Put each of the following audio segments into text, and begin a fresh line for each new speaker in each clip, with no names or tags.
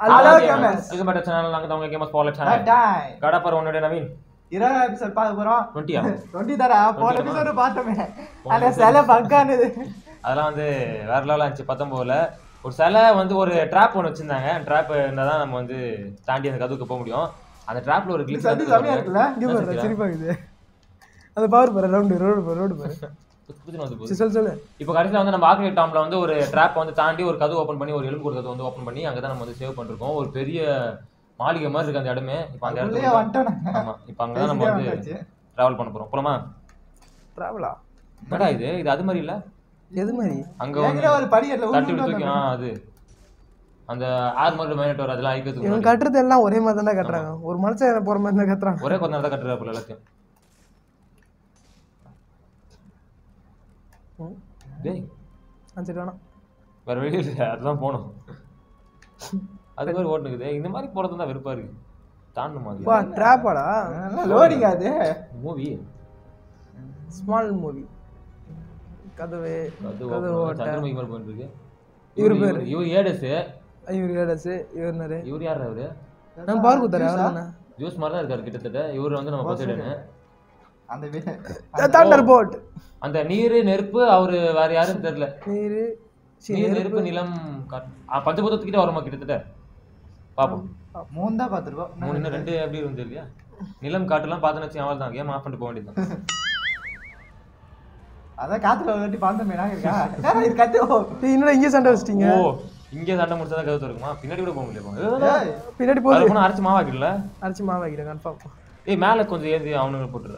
Hello,
Hello,
gamers.
Welcome back channel நாங்க தான் உங்க கேமஸ் பால்
Bye
சேனல்
bye.
கடப்பர் உன்னோட நவீன்.
இருபது episode பார்க்க போறோம்.
20 ஆ
20 தானே? போன
20
episode பார்த்தோமே
போன
அந்த
episode.
சிலை பக்கானுது
அதெல்லாம் வந்து வேற லெவலாக இருந்துச்சு பத்தொம்போதுல ஒரு சிலை வந்து ஒரு ட்ராப் ஒன்று வச்சிருந்தாங்க. ட்ராப் இருந்தால் தான் நம்ம வந்து தாண்டி அந்த கதுவுக்கு போக முடியும். அந்த ட்ராப்ல ஒரு கிளிக்
சத்து செமையா இருக்குல்ல?
இங்க பாரு சிரிப்பாகுது அந்த பவர் பாரு ரவுண்டு ரோடு பாரு ரோடு பாரு சரி, சொல்லு
இப்போ கடைசியில் வந்து நம்ம ஆக்ரிட் டாம்ல வந்து ஒரு ட்ராப் வந்து தாண்டி ஒரு கதவு ஓப்பன் பண்ணி ஒரு எலும்பு கதவு வந்து ஓப்பன் பண்ணி அங்கே தான் நம்ம வந்து சேவ் பண்ணிருக்கோம். ஒரு பெரிய மாளிகை மாதிரி இருக்கு அந்த இடமே. இப்போ அந்த இடத்துல. ஆமா இப்போ அங்கே தான் நம்ம வந்து. டிராவல் பண்ண போறோம். போலாமா?
டிராவலா
என்னடா இது? இது அது மாதிரி இல்ல?
எது மாதிரி?
அங்க வந்து
ஒரு படிக்கட்டுல
தட்டி தூக்கி ஆ அது. அந்த ஆறு மாதிரி மைனட் வர அதெல்லாம் அழிக்கிறதுக்கு
இவன். கட்டுறது எல்லாம் ஒரே மாதிரி தானே கட்டுறாங்க. ஒரு மனுஷன் போற மாதிரி தான் கட்டுறாங்க.
ஒரே கொஞ்ச நேரம் தான் கட்டுறாப்புல எல்லாத்தையும். டேய்.
ஆ, சரி வேணாம்.
வேற வழி இல்லை அதுதான் போகணும் அது மாதிரி ஓட்டுனுக்குது. இந்த மாதிரி போறது தான் வெறுப்பா இருக்கு. தாண்டணுமா
வா ட்ராப்பாடா
அது
மூவி
ஸ்மால் மூவி கதவு கதவு
சந்திரமுகி மாதிரி போயிட்டு இருக்கு
இவரு பேரு.
இவர் ஏடஸ்.
இவர் ஏடஸ் இவர்
இவர் யார் அவரு
நான் பால் குத்தாரு அவர் தானே
ஜூஸ் மாதிரி தான் இருக்காரு கிட்டத்தட்ட. இவர் வந்து நம்ம பசிடனு
அந்த
தாண்டர் போட்
அந்த நீர் நெருப்பு அவரு வேற யாரும் தெரியல.
நீர்
நீர் நெருப்பு. நிலம் பஞ்சபூதத்துக்கிட்ட வருமா கிட்டத்தட்ட? பாப்போம்.
மூணு தான் பார்த்துருக்கோம்.
மூணு இன்னும் ரெண்டு. எப்படி இருந்து இல்லையா? நிலம் காட்டுலாம் பார்த்துன்னு வச்சு அவள் தான் கேம் ஆஃப் பண்ணிட்டு போக வேண்டியது
அதான் காத்துல வாட்டி பார்த்தோமே நாங்க இருக்கா? இது.
என்னடா இங்கே சண்டை வச்சிட்டீங்க?
ஓ இங்கே சண்டை முடிச்சா கருத்து இருக்குமா பின்னாடி கூட போக முடியாது
பின்னாடி
போனா அரைச்சு மாவாக்கிடல?
அரைச்சி மாவு வைக்கிறேன் கன்ஃபார்ம்
ஏய் மேல கொஞ்சம் ஏந்தி அவனுங்க போட்டுற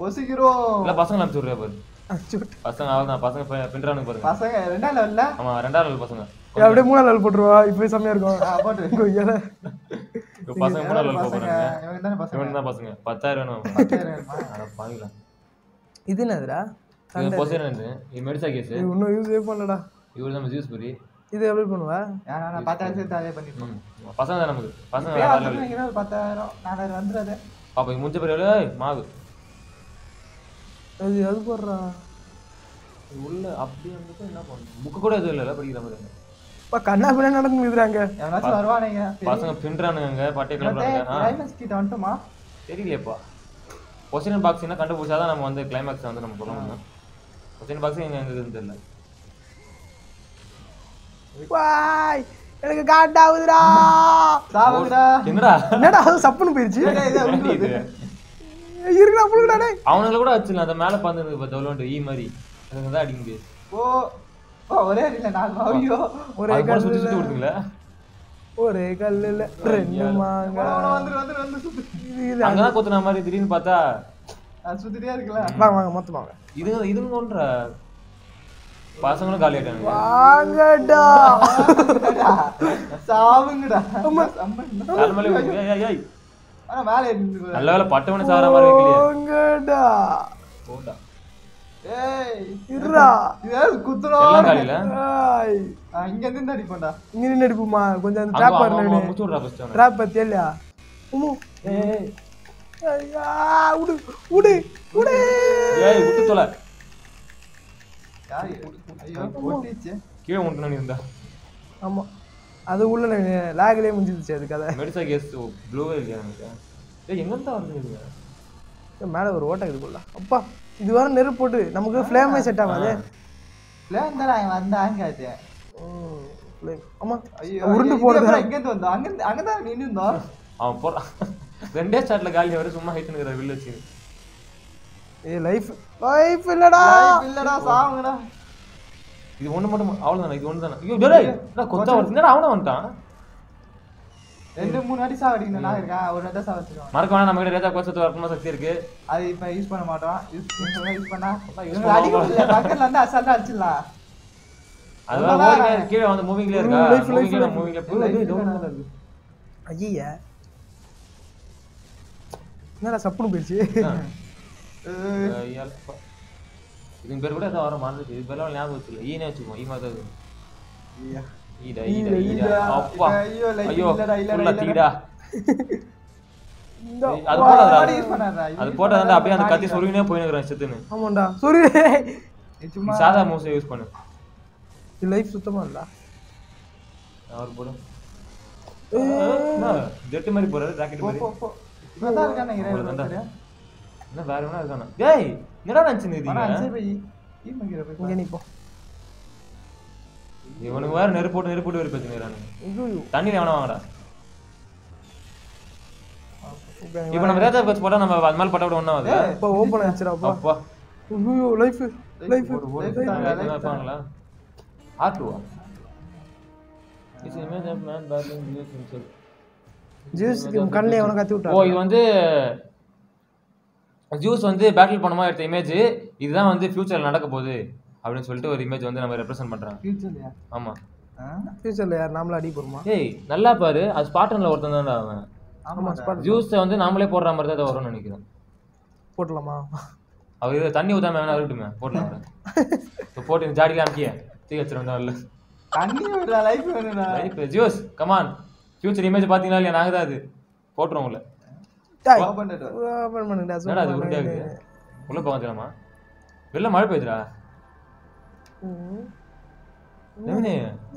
பொசுக்கிறோம்
இல்ல பசங்க அனுப்பிச்சு பாரு.
சுட்டு
பசங்க அவள் தான் பசங்க பின்றானுங்க பாருங்க.
பசங்க ரெண்டாம் லெவல்ல
ஆமா ரெண்டாவது level பசங்க.
அப்படியே மூணாவது நாள் போட்டுருவா. இப்போ செம்மையா இருக்கும்.
போட்டு
இப்ப பசங்க போக
பசங்க.
போறாங்க
இவங்க தானே பசங்க.
தான் வேணும்.
பத்தாயிரம் வேணுமா?
அட பாவிங்களா
இது என்னதுடா?
இது பொசிஷன் இது மெடிசா கேஸ்
இது இன்னும் யூஸே பண்ணலடா.
இவர் நம்ம ஜூஸ் புரி.
இது எப்படி பண்ணுவா?
நான் சேர்த்து அதே பண்ணிருக்கோம்
பசங்க தான் நமக்கு. பசங்க
இப்பயே
வேற
வந்து
level.
வைக்கிறேன், ஒரு பத்தாயிரம் நாலாயிரம் வந்துடாது
பாப்பா இது முடிஞ்ச பிறகு ஏய், மாவு.
அது அது போடுறா
உள்ள அப்படியே வந்துட்டு என்ன பண்ணும்? புக்கு கூட எதுவும் இல்லைல்ல படிக்கிற மாதிரி.
அப்பா கண்ணா பின்னா நடந்து விடுறாங்க
எவனாச்சும் வருவானுங்க.
பசங்க பின்றானுங்க பட்டை கிளம்புறாங்க
கிட்ட வந்துட்டோமா?
தெரியலையேப்பா. கொஸ்டின் பாக்ஸ் என்ன கண்டுபிடிச்சாதான் நம்ம வந்து கிளைமேக்ஸ் வந்து நம்ம சொல்ல முடியும். கொஸ்டின் பாக்ஸ் எங்க எங்க தெரியல.
வாய் எனக்கு காட்டாவுதுடா
சாவுங்கடா
என்னடா?
என்னடா அது சப்புன்னு போயிருச்சு
ஏய், இதை
என்னடி இது
இருக்குடா புழுடா டேய்.
அவனுங்களை கூட வச்சிடலாம் அந்த மேல பார்த்து இப்போ தவளோண்டு ஈ மாதிரி. அதுங்க தான் அடிக்க முடியாது.
ஓ ஓ ஒரே அடியில நாலு மாவியோ
ஒரே கல்லு
சுத்தி சுத்தி கொடுத்தீங்களா?
ஒரே கல்லுல ரெண்டு மாங்க.
வந்துரு வந்துரு வந்து சுத்து.
இது இது
அங்கதான் கொத்துன மாதிரி திடீர்னு பார்த்தா
அது சுத்திட்டே இருக்குல்ல
வாங்க வாங்க மொத்தம் வாங்க.
இது இதுங்க ஒன்ற பசங்களும் காலி ஆயிட்டாங்க
வாங்கடா.
சாவுங்கடா. அம்மா.
கால் ஏய், ஏய், ஏய்.
ஆனா மேல
நல்ல வேலை பட்டவனே மாதிரி வைக்கலையே.
ஏய்
இருடா.
இது குத்துறோம்
எல்லாம்
ஆ, இங்க இருந்து அடிப்போம்டா.
இங்க நின்று அடிப்புமா கொஞ்சம் அந்த ட்ராப்
முச்சு ஃபர்ஸ்ட் அவனை.
ட்ராப் பத்தி இல்லையா? உமு.
ஏய்.
ஐயா உடு உடு உடு.
ஏய் விட்டு தொலை.
யாரு? ஐயோ ஒட்டிச்சு
கீழே இருந்தா.
ஆமா. அது உள்ள லேக்லயே முடிஞ்சிருச்சு அது கதை.
மெடிசா கேஸ் ப்ளூவே இல்லையா எனக்கு? ஏய் எங்க இருந்தா வந்து
மேல ஒரு ஓட்டை இருக்குல்ல அப்பா இது வர நெருப்பு போட்டு நமக்கு ஃப்ளேமே செட் ஆகாது.
பிளேன் தான் வந்த ஆங்காது.
ஆமா
ஐயோ
உருண்டு
எங்க இருந்து வந்தோம் அங்க இருந்து அங்க தான் நின்னு இருந்தோம்
அவன் போறான் ரெண்டே ஸ்டார்ட்ல காலி வர சும்மா ஹைட் நிக்கிற வில்ல வச்சு.
ஏ லைஃப் லைஃப் இல்லடா.
இல்லடா சாவுங்கடா.
இது ஒண்ணு மட்டும் அவ்வளவுதானே இது ஒண்ணு தானே ஐயோ டேய் என்ன கொத்தா அவன வந்துட்டான்?
ரெண்டு மூணு வாட்டி சாவடிக்கணும் நான் இருக்கேன் ஒரு வாட்டி சாவடிச்சிருக்கோம்
மறக்க வேணாம் நம்ம கிட்ட ரேஜா கோசத்து வரப்பமா சக்தி இருக்கு.
அது இப்ப யூஸ் பண்ண மாட்டோம். யூஸ் யூஸ் பண்ணா
use
இவங்க அடிக்க முடியல. பக்கத்துல வந்து அசால்ட்டா அடிச்சிடலாம்.
கீழே வந்து மூவிங்ல இருக்கா? மூவிங்ல. மூவிங்ல
ஐயா. என்னடா சப்புன்னு போயிடுச்சு.
இதுங்க பேர் கூட ஏதோ வர மாதிரி இது பேர்லாம் ஞாபகம் வச்சுல ஈனே வச்சுக்கோ ஈ மாதிரி. ஈடா ஈடா
ஈடா.
அப்பா.
ஐயோ,
ஃபுல்லா. தீடா. ஏய், அது போடாதடா. அது
பண்ணாதா,
அப்படியே அந்த கத்தி. சொருகினே போயினுக்குறேன் செத்துன்னு.
ஆமாண்டா
நீ
சும்மா.
சாதா மூவ்ஸை யூஸ் பண்ணு.
இது லைஃப் சுத்தமா இல்ல
அவர் போடு? ஜெட்டு மாதிரி போறாரு ராக்கெட்
போ
மாதிரி.
இவன்.
என்ன வேற வேணா இருக்கானா? டேய் என்னடா நினைச்சு
ஆனா
நிறுத்தீங்க
அஞ்சே போய் ஈ மகிர போய்
இங்கே நிப்போம்
இவனுக்கு வேற நெருப்பு போட்டு நெருப்பு போட்டு வெறுப்பு தண்ணியில எவனா வாங்கடா இப்போ நம்ம ரேஜா பச்சு போட்டா நம்ம அது மேல பட்ட விட ஒண்ணா அது
அப்பா ஓப்பன் ஆயிடுச்சுடாப்பா
அப்பா.
ஐயோ லைஃப் லைஃப்
இருப்பாங்களா ஆட்டுவா image of man back in US himself.
Juice கண்ணில் எவனை கத்தி
ஓ
விட்டா
இது வந்து ஜூஸ் வந்து பேட்டில் பண்ணுமா எடுத்த இமேஜ் இதுதான் வந்து ஃபியூச்சர்ல நடக்க போகுது அப்படின்னு சொல்லிட்டு ஒரு இமேஜ் வந்து நம்ம ரெப்ரசென்ட் பண்றாங்க.
ஃபியூச்சர்லயா
ஆமா.
ஆ?
ஃபியூச்சரில் யார்? நாமளா அடி போடுமா
ஏய் நல்லா பாரு. அது ஸ்பாட்டன்ல ஒருத்தன் தான்டா அவன்.
ஆமா
ஸ்பாட்
ஜூஸை வந்து நாமளே போடுற மாதிரி தான் வரும்னு நினைக்கிறேன்.
போட்டலாமா
அவர் இது தண்ணி ஊத்தாம வேணா இருக்கட்டுமே போடலாம் இப்போ போட்டு ஜாடியில் அமுக்கிய. தீ வச்சிருந்தோம் இல்லை
தண்ணி லைஃப் வேணும்டா.
Life juice come on future image பார்த்தீங்களா இல்லையா? நாங்கள் தான் அது போட்டுருவோம் உங்களை
ஓபன்
பண்ணுடா
என்னடா அது உள்ள மழை பெய்யுதுடா.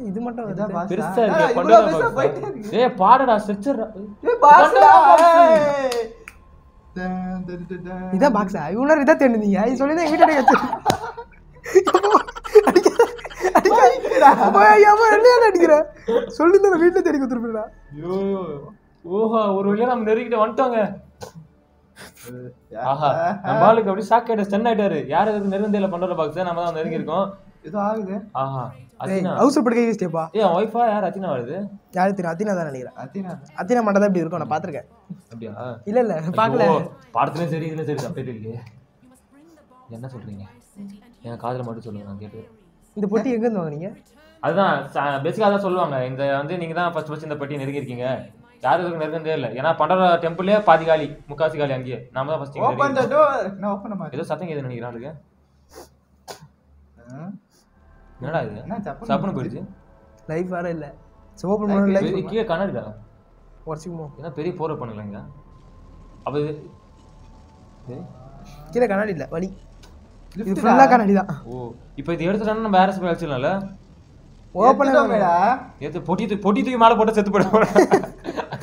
இது மட்டும்?
பெருசா இருக்கு. பண்டா. ஏய் பாடடா ஸ்ட்ரெச்சர்
ஏய், boss டா, ஏய். டன், டன், டன், டன்.
இதான் பாக்ஸா இவ்வளோ இதாக தேடுனீங்க இது சொல்லி தான் எங்கிட்ட வச்சு அடிக்கிற? சொல்லி தான் வீட்டில் தேடி கொடுத்துருப்பா
ஐயோ. ஓஹா ஒரு வழியா நம்ம நெருங்கிட்டு வந்துட்டோங்க. ஆஹா நம்ம ஆளுக்கு அப்படியே ஷாக் ஆயிட்டு ஸ்டன் ஆயிட்டாரு. யார் எதுக்கு நெருங்கதையில பண்ற பாக்ஸ் நம்ம தான் நெருங்கி இருக்கோம்
ஏதோ ஆகுது.
ஆஹா அத்தினா
ஹவுஸ் படுக்க வச்சிட்டேப்பா
ஏய் ஒய்ஃபா யார் அத்தினா வருது?
யாரு தெரியும் அத்தினா தான் நினைக்கிறேன்.
அத்தினா
அத்தினா மட்டும் தான் இப்படி இருக்கும் நான் பார்த்துருக்கேன்.
அப்படியா?
இல்ல இல்ல பார்க்கல.
ஐயோ, படத்துலயும் சரி இதுலயும் சரி அப்டேட் இல்லையே. என்ன சொல்றீங்க? என் காதுல மட்டும் சொல்லுங்க நான் கேட்டு.
இந்த பொட்டி எங்க இருந்து வாங்குனீங்க?
அதுதான் பேசிக்காக தான் சொல்லுவாங்க இந்த வந்து நீங்க தான் ஃபர்ஸ்ட் ஃபர்ஸ்ட் இந்த பெட்டி நெருங்கிருக்கீங்க யாரும் இதுக்கு நெருங்கதே இல்லை ஏன்னா பண்டர டெம்பிளே பாதி காலி முக்காசி காலி அங்கேயே. நாம தான் ஃபர்ஸ்ட்
ஓபன் த டோர் நான் ஓபன் பண்ண
ஏதோ சத்தம் கேது நினைக்கிறேன் ஆளுக்கு என்னடா இது?
என்ன சப்புன்னு
சப்புன்னு போயிடுச்சு?
லைஃப் வேற இல்ல. சோ ஓபன் பண்ண லைஃப்
கீழே கண்ணாடிடா
உடச்சிக்குமோ
ஏன்னா பெரிய போரை பண்ணலங்க அப்ப இது
கீழே கண்ணாடி இல்ல வலி. இது ஃபுல்லா கண்ணாடி தான்.
ஓ இப்போ இது எடுத்துட்டானா நம்ம வேற போய் வச்சிடலாம்ல
ஓபன்
ஓபன்
எது பொட்டி பொட்டி தூக்கி மேலே போட்டு செத்து போயிட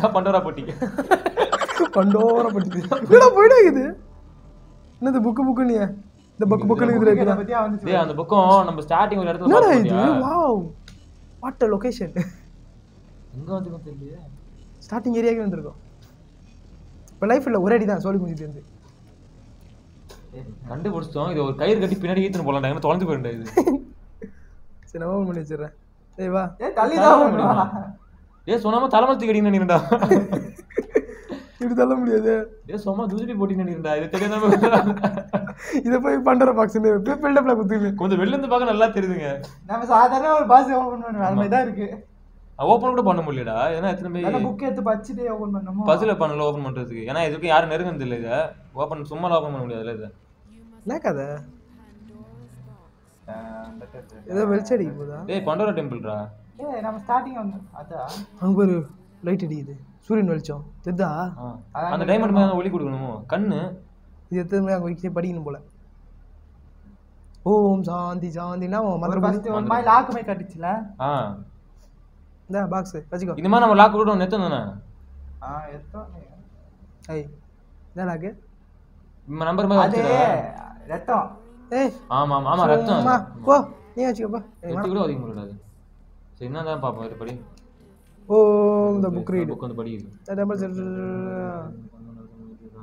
அதான் பண்டோரா பொட்டி
பண்டோர பட்டி என்னடா போயிடா இது? என்னது புக்கு புக்கு நீ இந்த புக்கு
வந்து
டேய் அந்த பக்கம் நம்ம ஸ்டார்டிங் ஒரு இடத்துல
என்னடா இது? வாவ். வாட் அ லொகேஷன்
எங்க வந்து தெரியலையே.
ஸ்டார்டிங் ஏரியாக்கு வந்திருக்கோம். இப்போ லைஃப் இல்ல ஒரே அடி தான் சோழி முடிஞ்சிட்டு இருந்து.
கண்டுபிடிச்சிட்டோம். இது ஒரு கயிறு கட்டி பின்னாடி ஈத்துன்னு போலாம் தொலைஞ்சு போயிடும் இது.
சரி நான் ஓபன் பண்ணி வச்சிடுறேன். ஏய் வா
ஏ தள்ளி தான்?
ஏ சொன்னாம தலைமல் தூக்கிடின்னு நினைக்கிறா
இப்படி தள்ள முடியாது.
ஏ சும்மா துதுப்பி போட்டி நினைக்கிறா இது தெரியாம
இதை போய் பண்டோர பாக்ஸ் பில்டப்ல குத்துக்கு
கொஞ்சம் வெளில இருந்து பார்க்க நல்லா தெரியுதுங்க.
நம்ம சாதாரண ஒரு பாஸ் ஓபன் பண்ணுவோம். அது மாதிரி தான் இருக்கு
ஓப்பன் கூட பண்ண முடியலடா. ஏன்னா எத்தனை போய்
புக் எடுத்து படிச்சுட்டே ஓபன் பண்ணணுமோ?
பஸ்ல பண்ணல ஓப்பன் பண்றதுக்கு. ஏன்னா இதுக்கு யாரும் நெருங்குறது இல்லை இதை. ஓப்பன் சும்மா ஓப்பன் பண்ண முடியாதுல்ல இதை.
என்ன கதை? ஏதோ வெளிச்சம் அடிக்க போதா
ஏய் பண்டோரா டெம்பிள்ரா
நம்ம ஸ்டார்டிங் வந்து அதான்
அங்க ஒரு லைட் அடிக்குது. சூரியன் வெளிச்சம். தெரிதா?
அந்த டைமண்ட் மேல ஒளி கொடுக்கணுமோ? கண்ணு.
இது எத்தனை அங்க வைக்க படிக்கணும் போல. ஓம் சாந்தி சாந்தினா மந்திரம்
ஃபர்ஸ்ட் ஒரு மாதிரி லாக்கு மாதிரி கட்டிச்சுல?
ஆ.
இந்த பாக்ஸ் வச்சுக்கோ.
இந்த மாதிரி நம்ம லாக் கூட நெத்தம் தானே?
ஆ எத்தோ
ஐய் என்ன லாக்கு
நம்ம நம்பர் மாதிரி
அது ரத்தம்.
ஏய்
ஆமா ஆமா ரத்தம்
போ நீ வச்சுக்கப்பா
எட்டு கூட அதிகம் முடியாது. சரி என்னதான் பாப்போம் இது படி?
ஓம் த புக் ரீட்
புக் வந்து படிக்குது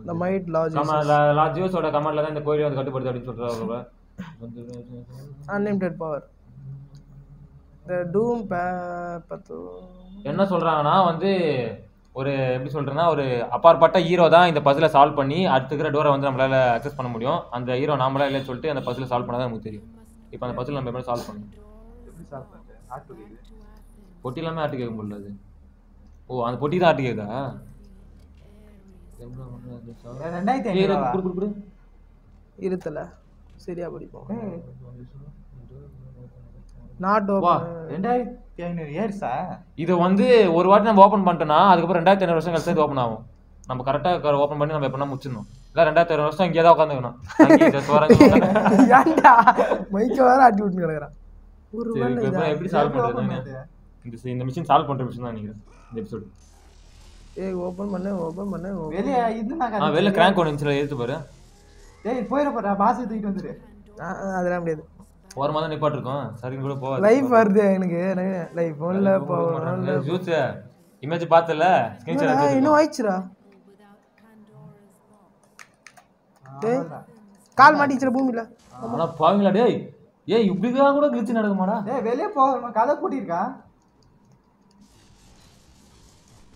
த மைட் லாஜ்
கமா லா ஜியோஸோட கமெண்ட்ல தான் இந்த கோயிலை வந்து கட்டுப்படுது அப்படின்னு சொல்றாங்க
அன்லிமிட்டெட் பவர் த டூம் பத்து
என்ன சொல்றாங்கன்னா வந்து ஒரு எப்படி சொல்றேன்னா ஒரு அப்பாற்பட்ட ஹீரோ தான் இந்த பஸ்ல சால்வ் பண்ணி அடுத்துக்கிற டோரை வந்து நம்மளால அக்சஸ் பண்ண முடியும். அந்த ஹீரோ நாமளா இல்லைன்னு சொல்லிட்டு அந்த பஸ்ல சால்வ் பண்ணாதான் நமக்கு தெரியும். இப்போ அந்த பஸ்ல நம்ம எப்படி சால்வ் பண்ணணும்?
எப்படி சால்வ்
பொட்டி எல்லாமே ஆட்டு கேட்க முடியல அது. ஓ அந்த பொட்டி தான் ஆட்டு கேக்குதா
ரெண்டாயிரத்தி
ஏய், இரு,
ஐநூறு
குடு, குடு, குடு.
இருத்தல. சரியா படிப்போம் நாட்
வா.
ரெண்டாயிரத்தி ஐநூறு இயர்ஸா
இதை வந்து ஒரு வாட்டி நம்ம ஓப்பன் பண்ணிட்டோம்னா அதுக்கப்புறம் ரெண்டாயிரத்தி ஐநூறு வருஷம் கழிச்சு இது ஓப்பன் ஆகும். நம்ம கரெக்டாக ஓப்பன் பண்ணி நம்ம எப்படின்னா முடிச்சிடணும். இல்லை ரெண்டாயிரத்தி ஐநூறு வருஷம் இங்கே தான் உட்காந்துக்கணும்
மைக்க வேற ஆட்டி விட்டு கிடக்குறான். ஒரு?
எப்படி சால்வ் பண்ணுறது இந்த இந்த மிஷின் சால்வ் பண்ற மிஷின் தான் நினைக்கிறேன். இந்த எபிசோடு
ஏய் ஓபன் பண்ணு ஓபன் பண்ணு
வெளியே இது நான்
ஆ வெளில கிராங்க் ஒன்று இருந்துச்சுல எடுத்து பாரு.
டேய் போயிட போறா பாஸ் தூக்கிட்டு வந்துரு
ஆ, ஆ, அதெல்லாம் முடியாது.
ஓரமாக தான் நிப்பாட்டிருக்கோம். சரின்னு கூட போகாது.
லைஃப் வருது எனக்கு லைஃப் ஃபோன்ல போ
ஜூஸ் இமேஜ் பார்த்தல? ஸ்கிரீன்ஷாட்
இன்னும் ஆயிடுச்சுடா. டேய் கால் மாட்டிச்சுடா பூமியில.
ஆனா பாவீங்களா டேய்? ஏய் இப்படிதான் கூட கிழிச்சு நடக்குமாடா?
டேய் வெளியே போகணுமா கதை பூட்டியிருக்கா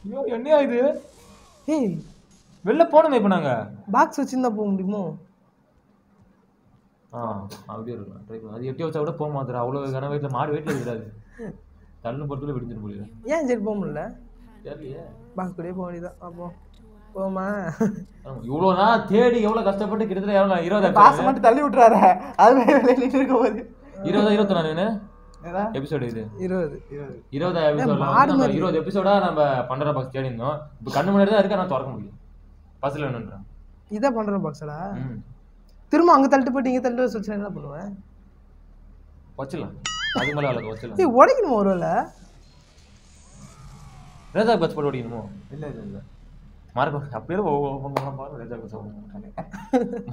ஐயோ என்னையா இது?
ஏய்
வெளில போனோமே இப்போ நாங்க.
பாக்ஸ் வச்சிருந்தா போக முடியுமோ?
ஆ அப்படியே இருக்கலாம். ட்ரை பண்ணு அது எட்டி வச்சா கூட போக மாத்திரா அவ்வளோ கன வீட்டில் மாடு வீட்டில் இருக்கிறாரு தள்ளு பொறுத்துல விடிஞ்சிட்டு போயிடுது
ஏன் சரி போக முடியல?
தெரியலையே.
பாக்ஸ் கூடயே போக வேண்டியதான் அப்போ போமா.
இவ்வளோ நான் தேடி எவ்வளோ கஷ்டப்பட்டு கிட்டத்தட்ட எவ்வளோ இருபது
பாஸ் மட்டும் தள்ளி விட்டுறாரு அது வெளியே நின்று இருக்க போகுது
இருபதா இருபத்தி நாலு எபிசோடு இது.
இருபது
இருபது. நம்ம இருபது எபிசோடா நம்ம பன்னெண்டு பாக்ஸ் தேடி இருந்தோம் இப்போ கண்ணு முன்னாடி தான் இருக்கு நான் திறக்க முடியும் பஸ்ல வேணுன்றேன்
இதான் பண்ற பாக்ஸடா திரும்ப அங்க தள்ளிட்டு போயிட்டு இங்க தள்ளிட்டு வச்சு என்ன பண்ணுவேன்?
வச்சிடலாம். அது மேலே அழகு வச்சிடலாம்.
உடைக்கணுமா ஒருவேளை
ரேஜா பஸ் போட்டு ஓடிக்கணுமோ
இல்ல இல்ல இல்ல.
மார்க் அப்படியே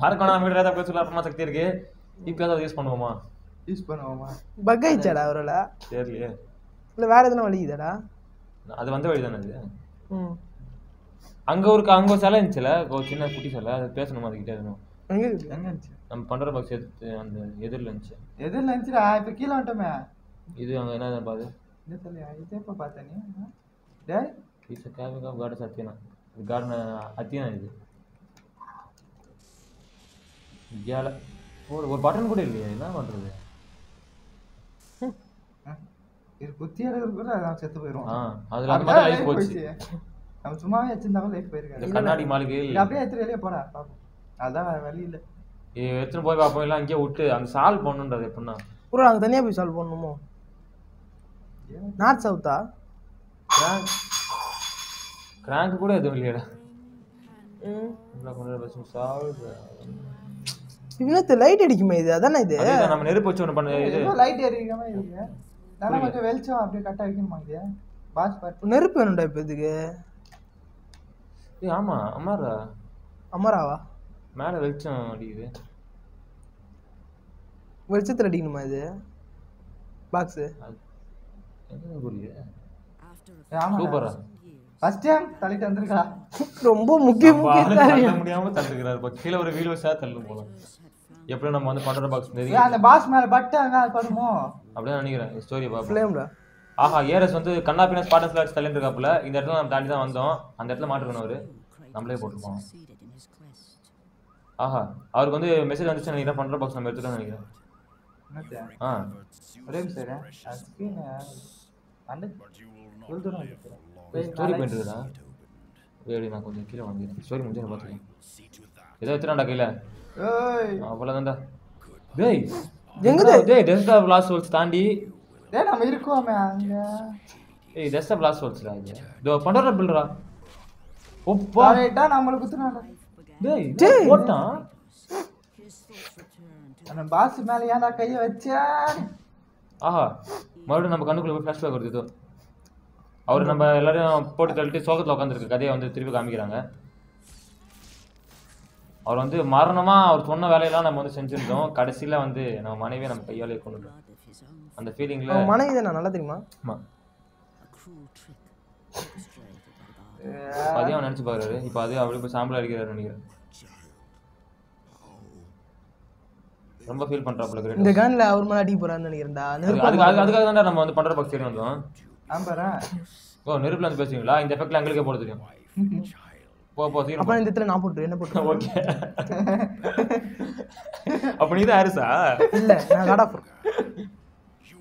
மார்க் வேணாம் வீடு ரேஜா பஸ் அப்புறமா சக்தி இருக்கு. இப்போ அதை யூஸ் பண்ணுவோமா?
யூஸ் பண்ணுவோமா?
பக் ஆயிடுச்சாடா ஒருவேளை
தெரியலையே.
இல்ல வேற எதுனா வலிக்குதாடா
அது வந்த வழி தானே அது?
ம்.
அங்க ஒரு அங்க ஒரு சிலை இருந்துச்சுல? சின்ன குட்டி சிலை. அது பேசணும் அதுக்கிட்டே
இருந்துச்சு?
நம்ம பண்ற பாக்ஸ் எடுத்து அந்த எதிரில் இருந்துச்சு.
எதிரில் இருந்துச்சுடா இப்ப கீழே வந்துட்டோமே.
இது அங்க என்ன பாது
என்ன சொல்லியா இதே இப்ப பார்த்த நீ? டேய்.
இட்ஸ் கேபிங் ஆஃப் கார்டஸ் அத்தியனா கார்டன் அத்தியனா இது. இந்தியாவில் ஒரு ஒரு பட்டன் கூட இல்லையா என்ன பண்றது?
ஆ, இது குத்தி எடுக்கிறது கூட செத்து போயிடுவோம்
ஆ அதுல அந்த மாதிரி லைஃப் போச்சு.
நம்ம சும்மாவே வச்சிருந்தாலும் லைஃப்
இந்த
போயிருக்காரு
கண்ணாடி
இது அப்படியே எடுத்து வெளியே பாப்போம். அதான் வழி இல்ல.
எடுத்துன்னு போய் பார்ப்போம் எல்லாம் அங்கேயே விட்டு அங்க சால்வ் பண்ணுன்றது எப்படின்னா?
தனியா போய் சால்வ் பண்ணணுமோ நார்த் சவுத்தா?
கிராங்க் கூட எதுவும் இல்லையாடா.
இவனத்து லைட் அடிக்குமே இது? அதானே இது?
நம்ம நெருப்பு வச்சு ஒன்று பண்ண இது.
லைட் எரிக்காம இருக்கு? தானே கொஞ்சம் வெளிச்சம் அப்படியே கட்ட வைக்கணுமா இது? பாஸ் பாட்டு
நெருப்பு வேணும்டா இப்போ இதுக்கு.
ஏய் ஆமா அம்மாரா
அமராவா?
மேல வெளிச்சம் அடிக்குது.
வெளிச்சத்தில் அடிக்கணுமா இது? பாக்ஸு
சூப்பரா.
ஃபர்ஸ்ட் டைம் தள்ளிட்டு வந்திருக்கா?
ரொம்ப முக்கிய முக்கிய
தள்ள முடியாம தள்ளுகிறாரு. இப்போ கீழே ஒரு வீல் வச்சா தள்ளு போலாம் எப்படி நம்ம வந்து பண்ற பாக்ஸ் நெருங்கி
அந்த பாஸ் மேல பட்டு அங்க படுமோ
அப்படியே நினைக்கிறேன். ஸ்டோரி பார்ப்போம்.
ஃப்ளேம்டா
ஆஹா ஏரஸ் வந்து கண்ணாப்பின ஸ்பாட்டஸ்ல வச்சு தள்ளிட்டு இருக்காப்புல இந்த இடத்துல நம்ம தாண்டி தான் வந்தோம். அந்த இடத்துல மாட்டிருக்கணும் அவரு. நம்மளே போட்டுருப்போம். ஆஹா அவருக்கு வந்து மெசேஜ் வந்துச்சு நினைக்கிறேன். பண்ற பாக்ஸ் நம்ம எடுத்துட்டோம்னு நினைக்கிறேன்.
என்னது?
ஆ.
ஒரே நிமிஷம் அந்த.
ஸ்டோரி போயிட்டு இருக்குதா ஏடி நான் கொஞ்சம் கீழே வாங்கிக்கிறேன் ஸ்டோரி முடிஞ்சு நான் பார்த்துக்கேன் ஏதோ எடுத்துட்டான்டா கையில.
ஏய்.
அவ்வளோதான்டா டேய்.
எங்குது?
டேய் டெஸ்க்டாப் லாஸ்ட் சோல்ஸ் தாண்டி.
டேய் நம்ம இருக்கோமே அங்க.
ஏய் டெஸ்க்டாப் லாஸ்ட் சோல்ஸ்டா இது. இதோ பண்டோர பில்டரா ஒப்பா.
கரெக்டா நம்மள குத்துறாங்க
டேய் டேய். போட்டான்
அந்த பாஸ் மேல ஏன்டா கைய வச்சா?
ஆஹா. மறுபடியும் நம்ம கண்ணுக்குள்ள போய் ஃப்ளாஷ்பேக் வருது இதோ. அவர் நம்ம எல்லாரையும் போட்டு தள்ளிட்டு சோகத்தில் உட்காந்துருக்கு கதையை வந்து திருப்பி காமிக்கிறாங்க. அவர் வந்து மரணமா அவர் சொன்ன வேலையெல்லாம் நம்ம வந்து செஞ்சிருந்தோம். கடைசியில வந்து நம்ம மனைவியை நம்ம கையாலே கொண்டு அந்த ஃபீலிங்ல
அவன் மனைவி தானே நல்லா தெரியுமா?
அதையும் அவன் நினைச்சு பாக்குறாரு. இப்போ அதே அப்படி போய் சாம்பல் அடிக்கிறாரு நினைக்கிறேன். ரொம்ப ஃபீல் பண்றாப்புல கிரேட்
இந்த கன்ல அவர் மேல அடிக்க
அதுக்கு அதுக்கு- அதுக்காக தான் நம்ம வந்து பண்ற பக்கம் தேடி வந்தோம்.
ஆம்பரா?
ஓ நெருப்புல வந்து பேசுவீங்களா? இந்த எஃபெக்ட்ல எங்களுக்கே போட தெரியும். போ போ சீக்கிரம்
அப்ப இந்த இடத்துல நான் போட்டு என்ன போட்டு
ஓகே. அப்ப நீ தான் ஹாரிஸா?
இல்ல நான் காட் ஆஃப்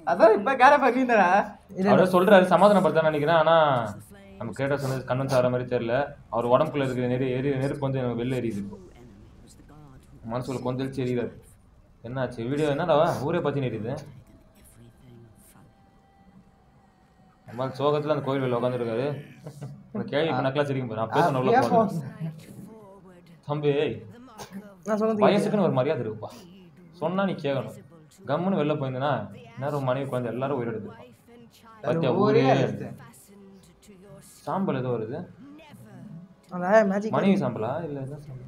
அதான் இப்ப கேர பண்ணிருந்தா
அவரே சொல்றாரு சமாதானப்படுத்த நினைக்கிறேன். ஆனா நம்ம கேட்ட சொன்னது கண்ணன் சார மாதிரி தெரியல. அவர் உடம்புக்குள்ள இருக்கிற நெரு எரி நெருப்பு வந்து எனக்கு வெளில எரியுது. மனசுக்குள்ள கொந்தளிச்சு எரியுறாரு என்னாச்சு? வீடியோ என்னடா? ஊரே பத்தி எரியுது. நம்ம சோகத்துல அந்த கோயில் வெளில உட்காந்துருக்காரு அந்த கேள்வி இப்ப நக்கலா சிரிக்கும் பாரு. தம்பி
நான் சொன்னது
வயசுக்குன்னு ஒரு மரியாதை இருக்குப்பா. சொன்னா நீ கேட்கணும் கம்முன்னு வெளில போயிருந்தேன்னா நேரம் மனைவி குழந்தை எல்லாரும் உயிரிடுது பாத்தியா ஊரே. சாம்பல் ஏதோ வருது. மனைவி சாம்பலா? இல்ல என்ன சாம்பல்?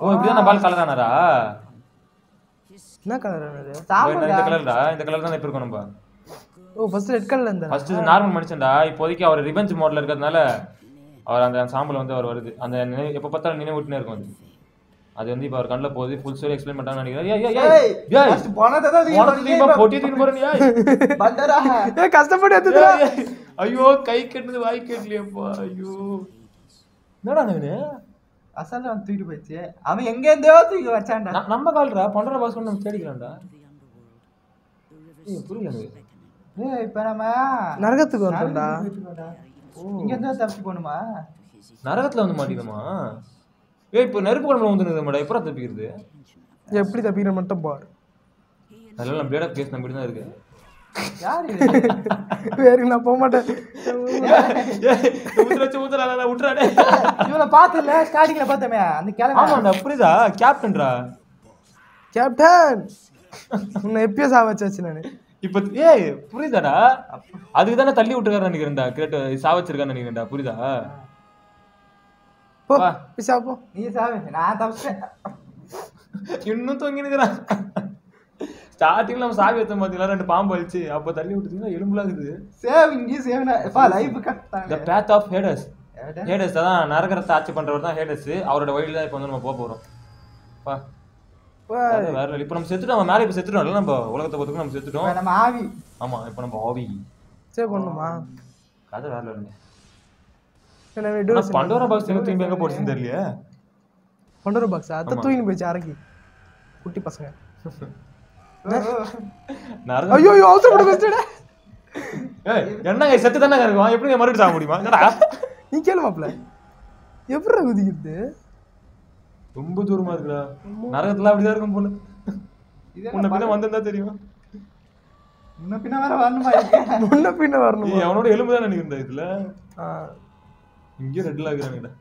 ஓ இப்படிதான் நான் பால் கலரானாரா
என்ன கலர் அது
இந்த. கலர்டா இந்த கலர் தான் இப்ப இருக்கோம் நம்ம.
ஓ ஃபர்ஸ்ட் ரெட் கலர்ல இருந்தா?
ஃபர்ஸ்ட் நார்மல் மனுஷன்டா. இப்போதைக்கு அவர் ரிவெஞ்ச் மோட்ல இருக்கிறதுனால அவர் அந்த சாம்பல் வந்து அவர் வருது. அந்த எப்ப பார்த்தாலும் நினைவூட்டினே இருக்கும் அது. அது வந்து இப்ப அவர் கண்ணுல போகுது. ஃபுல் ஸ்டோரி எக்ஸ்பிளைன் பண்ணான்னு நினைக்கிறேன்.
கஷ்டப்பட்டு
ஐயோ கை கட்டுனது வாய் கட்டலையப்பா. ஐயோ. என்னடா
அசால்ட்டா வந்து தூக்கிட்டு போயிடுச்சு. அவன் எங்க இருந்தோ தூக்கி வச்சான்டா.
நம்ம கால்ரா பண்ற பாஸ் நம்ம தேடிக்கலாம்டா. ஏய் புரியல
ஏய், இப்ப நம்ம
நரகத்துக்கு வந்துட்டோம்டா.
இங்க இருந்து தப்பிச்சு போகணுமா?
நரகத்துல வந்து மாட்டிக்கணுமா? ஏய் இப்போ நெருப்பு குழம்புல வந்து மேடம் எப்பறம் தப்பிக்கிறது?
எப்படி தப்பிக்கிற மட்டும் பார்.
அதெல்லாம் நம்ம ஆஃப் கேஸ் நம்பிட்டு தான் இருக்கு.
யாரு
நான் போக மாட்டேன்
விட்டுறாடே
இவனை பார்த்தல ஸ்டார்டிங்ல பார்த்தமே அந்த
ஆமாண்டா புரியுதா? கேப்டன்டா
கேப்டன்! உன்னை எப்பயோ சாவ வச்சாச்சு நானு.
இப்ப ஏய் புரியுதாடா? அதுக்கு தானே தள்ளி விட்டுருக்காரு நினைக்கிறேன்டா கிரேட் சாவச்சிருக்கான்னு நினைக்கிறேன்டா புரியுதா?
போ சாப்போ
நீ சாவு நான் தப்பிச்சேன்
இன்னும் தொங்கி நிற்கிறான் ஸ்டார்டிங்ல நம்ம சாவி வைத்த பார்த்தீங்களா ரெண்டு பாம்பு அழிச்சு அப்ப தள்ளி விட்டுட்டீங்கன்னா எலும்புலாகுது
சேவ் இங்கே சேவ் எப்பா லைஃப்
த
கட்டாங்க
பேத் ஆஃப் ஹேடஸ் ஹேடஸ் தான் நரகரத்தை ஆட்சி பண்றவர் தான் ஹேடஸ் அவரோட வழியில தான் இப்போ வந்து நம்ம போக போறோம். பா. வேற. இப்ப நம்ம செத்துட்டோம். நம்ம மேல இப்ப செத்துட்டோம்ல நம்ம உலகத்தை பொறுத்துக்கு நம்ம செத்துட்டோம்.
நம்ம ஆவி.
ஆமா இப்ப நம்ம ஆவி.
சேவ் பண்ணுமா
கதை வேற
விடு
பண்டோரா பாக்ஸ் எங்க திரும்பி எங்க போச்சுன்னு தெரியலையே.
பண்டோர பாக்ஸ் அத்தை தூக்கின்னு போயிடுச்சு அரக்கி குட்டி பசங்க. ஐயோ ஐயோ அவசரப்பட்டு வச்சுடா
ஏய், என்னங்க செத்து தானே இருக்கும்? எப்படிங்க மறுபடியும் சாக முடியுமா? என்னடா?
நீ கேளு மாப்ள எப்படி குதிக்கிறது?
ரொம்ப தூரமா இருக்குடா. நரகத்துல அப்படிதான் இருக்கும் போல. உன்னை பின்ன வந்திருந்தா தெரியும்?
இன்னும் பின்ன வேற வரணுமா இருக்கு
முன்ன பின்ன வரணும்?
அவனோட எலும்பு தான் நினைக்கிறேன் இதுல.
ஆ.
இங்கே ரெட்ல இருக்கிறாங்கடா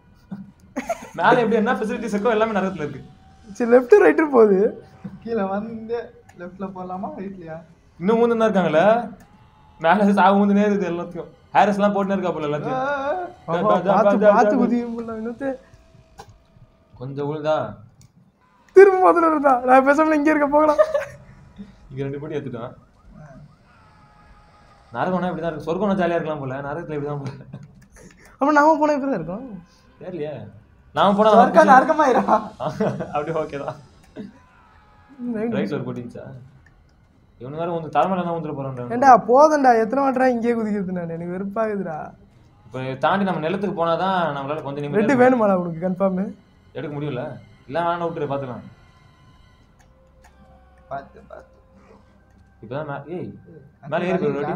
மேல எப்படி என்ன ஃபெசிலிட்டிஸ் இருக்கோ எல்லாமே நரகத்துல இருக்கு.
சரி லெஃப்ட் ரைட்டு போகுது.
கீழே வந்து லெஃப்ட்ல போலாமா ரைட்லயா
இன்னும் மூந்து தான் இருக்காங்கல்ல மேல சாவு மூந்துனே இருக்குது எல்லாத்தையும். ஹேரஸ் எல்லாம் போட்டுனே இருக்கா போல எல்லாத்தையும் கொஞ்சம் உழுதா?
திரும்ப முதல்ல இருந்தா நான் பேசாம இங்க இருக்க போகலாம்.
இங்க ரெண்டு படி எடுத்துட்டான் நரகம்னா இப்படிதான் இருக்கு. சொர்க்கம்னா ஜாலியா இருக்கலாம் போல. நரகத்துல இப்படிதான் போல.
அப்ப நாம போனா இப்படி தான் இருக்கும்?
தெரியலையே. நாம போனா
நரக்கம் நரக்கமாயிரா
அப்படியே ஓகே தான். ரைட்ல ஒரு போட்டிச்சா இவனு வேற வந்து தலைமையில தான் வந்துட போறான்
ஏண்டா போதண்டா எத்தனை வாட்டரா இங்கேயே குதிக்கிறது நான் எனக்கு வெறுப்பாகுதுடா
இப்போ தாண்டி நம்ம நிலத்துக்கு போனாதான் நம்மளால கொஞ்சம்
ரெட்டு
நிம்மதியா
வேணுமாடா உனக்கு கன்ஃபார்ம்
எடுக்க முடியல இல்ல வேணா விட்டுரு பாத்துக்கலாம்.
பார்த்து பார்த்து
இப்பதான் மே- ஏய் மேல ஏறி போய் வாட்டி.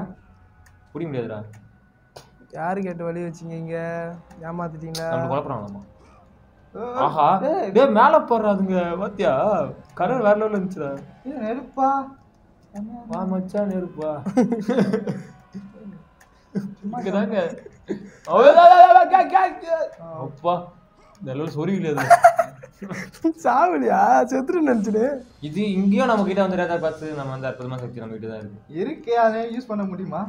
புடிக்க முடியாதுடா.
யாரு கேட்டு வழி வச்சீங்க இங்க? ஏமாத்திட்டீங்களா?
நம்ம குழப்பறாங்களாமா ஆஹா. டேய் மேல பாத்தியா? கடல் வேற லெவல்ல இருந்துச்சுடா.
இது நெருப்பா?
வா மச்சான் நெருப்பா. இங்கதாங்க அப்பா சொருவில அது
சாவலியா? நினைச்சுடு
இது இங்கேயும் நம்ம கிட்ட வந்து ரேதா பார்த்து நம்ம வந்து அற்புதமான சக்தி நம்ம கிட்ட தான் இருக்கு.
இருக்கு அதை யூஸ் பண்ண முடியுமா?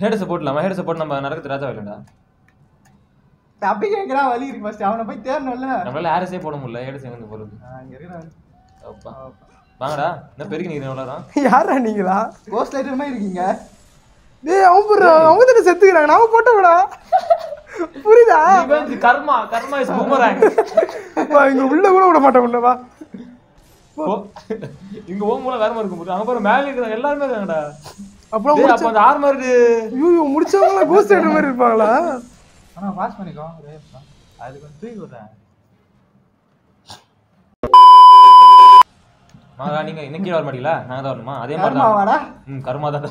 ஹேடஸை போட்டலாமா ஹேடஸை போட்டு நம்ம நரகத்து ராஜா இல்லைடா?
அப்படி கேட்கறா வலி இருக்கு ஃபர்ஸ்ட் அவனை போய் தேடணும்ல.
நம்மளால ஹேரஸே போட முடியல ஹேடஸ் எங்க போறது? வாங்கடா என்ன பெருக்கி நீங்க வளரான்
யாரா நீங்களா?
கோஸ்ட் லைட்டர் மாதிரி இருக்கீங்க.
டேய் அவங்க போடுற அவங்க தானே செத்துக்கிறாங்க நாம போட்ட விடா புரியுதா
கர்மா கர்மா இஸ் பூமராங்
இங்க உள்ள கூட விட மாட்டேன் உன்ன வா.
இங்க ஓம் மூலம் வேற மாதிரி இருக்கும் போது அங்க பாரு மேல இருக்கிறாங்க எல்லாருமே இருக்காங்கடா.
அப்புறம்
அப்ப அந்த ஆர்மர்
ஐயோ முடிச்சவங்களா கோஸ்ட் ரைடர் மாதிரி இருப்பாங்களா?
ஆனா வாஷ் பண்ணிக்கோ. ஒரே நிமிஷம்.
வாங்க நீங்க இன்னைக்கு கீழ வர மாட்டீங்களா? நாங்க தான் வரணுமா? அதே மாதிரி தான் ம் கர்மா தான்.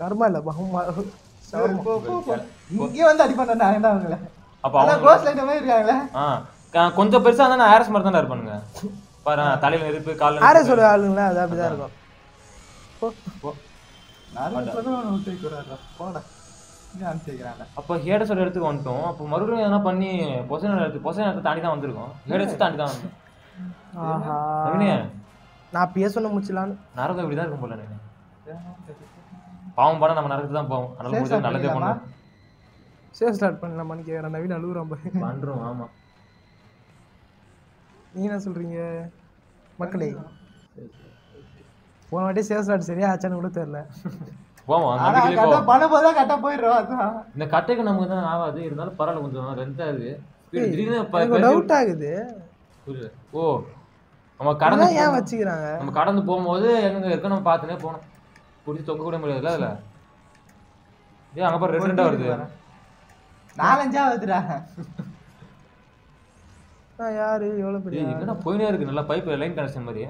கர்மா இல்ல பகமா.
இங்கே வந்து அடி பண்ண நான் தான் அவங்கள
அப்ப
அதான்
அவங்க
கோஸ்ட் லைட்டர் மாதிரி இருக்காங்களே?
ஆ க- கொஞ்சம் பெருசா இருந்தா நான் ஹேரஸ் மாதிரி தான் இருப்பானுங்க. பாரு தலையில நெருப்பு கால்ல
ஆரே
நெருப்பு.
சொல்ற ஆளுங்களா? அது அப்படிதான் இருக்கும்.
போ.
நான் இப்பதான் தூக்கி விடுறேன் போடா. இங்கே அனுப்பிச்சு வைக்கிறாங்க
அப்ப ஹேடஸோட இடத்துக்கு வந்துட்டோம். அப்போ மறுபடியும் என்ன பண்ணி பொசைன் இடத்துக்கு பொசைன் இடத்தை தாண்டி தான் வந்திருக்கோம். ஹேடஸ் தாண்டி தான் வந்தோம்.
நான் பேச முடிச்சலான்னு
நரகம் இப்படிதான் இருக்கும் போல நினைக்கிறேன். பாவம் பண்ணா நம்ம நரகத்துக்கு தான் போவோம். அதனால முடிஞ்சது நல்லதே பண்ணுவோம்.
சேவ் ஸ்டார்ட் பண்ணலாமான்னு கேட்குறேன் நவீன் அழுகுறான் பாரு.
பண்றோம் ஆமா.
நீங்க என்ன சொல்றீங்க? மக்களே. போன வாட்டி சேவ் ஸ்டார்ட் சரியா ஆச்சான்னு கூட தெரியல.
போவோம்
பண்ணும்போது கரெக்டா போயிடுறோம் அதான்.
இந்த கட்டைக்கு நமக்கு தான் ஆகாது. இருந்தாலும் பரவாயில்ல கொஞ்சம் ரெண்டா இருக்கு திடீர்னு
டவுட் ஆகுது.
ஓ. நம்ம கடந்து
ஏன் வச்சுக்கிறாங்க?
நம்ம கடந்து போகும்போது எங்க இருக்க நம்ம பார்த்துனே போனோம் பிடிச்சி தொங்க கூட முடியாதுல்ல அதுல. ஏ அங்க பாரு ரெண்டு வருது.
நாலஞ்சா வருதுடா.
யாரு? எவ்வளவு பெரிய
எங்கடா போயினே இருக்கு நல்லா பைப் லைன் கனெக்ஷன் மாதிரி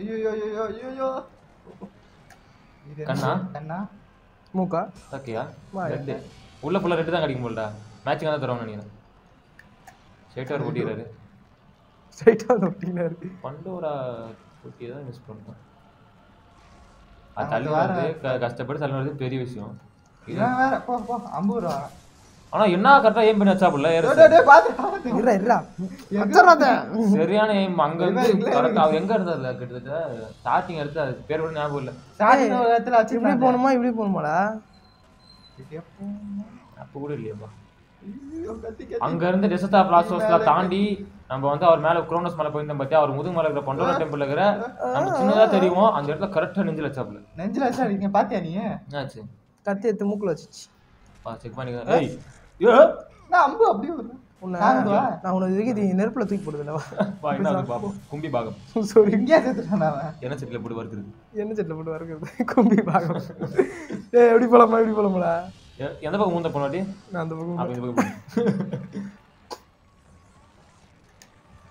ஐயோ ஐயோ ஐயோ
கண்ணா?
கண்ணா?
மூக்கா?
ஓகேயா ரெட்டு உள்ள ஃபுல்லா ரெட்டு தான் கிடைக்கும் போலடா. மேட்சிங் தான் தருவாங்க நினைக்கிறேன் ஸ்ட்ரைட்டாக ஒரு போட்டிடுறாரு.
ஸ்ட்ரைட்டாக வந்து ஒட்டினா இருக்கு
பண்டோரா போட்டியை தான் மிஸ் பண்ணிட்டோம் அது தள்ளி வருது க- கஷ்டப்பட்டு தள்ளி வருது பெரிய விஷயம்.
இவன் வேற போ போ ஐம்பது ரூபா
ஆனா என்ன கரெக்டா ஏம் பண்ணி வச்சாப்புல சரியான ஏம் அங்க இருந்து கரெக்டா அவ எங்க இருந்ததுல கிட்டத்தட்ட ஸ்டார்டிங் எடுத்து அது பேர் கூட ஞாபகம் இல்ல.
ஸ்டார்டிங் இடத்துல
இப்படி போகணுமா இப்படி போகணுமாடா?
அப்ப கூட இல்லையாப்பா. அங்க இருந்து டெசத்தா பிளாஸ்டோஸ்ல தாண்டி நம்ம வந்து அவர் மேல குரோனஸ் மலை போயிருந்தோம் பார்த்தியா அவர் முதுகு மலை இருக்கிற பண்டோரா டெம்பிள் இருக்கிற நம்ம சின்னதா தெரியும்? அந்த இடத்துல கரெக்டா நெஞ்சில் வச்சாப்புல.
நெஞ்சில வச்சா அடிங்க பாத்தியா நீ?
என்னாச்சு
கத்தி எடுத்து மூக்குல வச்சுச்சு.
பா செக் பண்ணிக்க. ஏய் ஏ
நான் அம்பு அப்படியே வருது
உன்னை
நாங்க வா.
நான் உனக்கு இதுக்கு இது நெருப்புல தூக்கி போடுதுல்லவா
பா என்ன அது பாப்போம். கும்பி பாகம்.
சாரி
இங்கேயே
என்ன செட்டில் போட்டு வறுக்குறது.
என்ன செட்டில் போட்டு வரக்கிறது கும்பி பாகம். ஏய் எப்படி போலாமா எப்படி போலாமாடா
எ- எந்த பக்கம் மூந்த போனாட்டி
நான் அந்த பக்கம்
அப்ப இந்த பக்கம் போ.